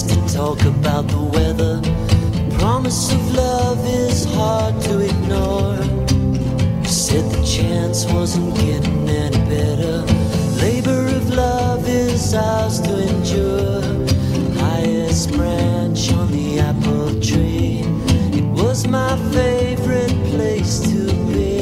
to talk about the weather. Promise of love is hard to ignore. You said the chance wasn't getting any better. Labor of love is ours to endure. Highest branch on the apple tree. It was my favorite place to be.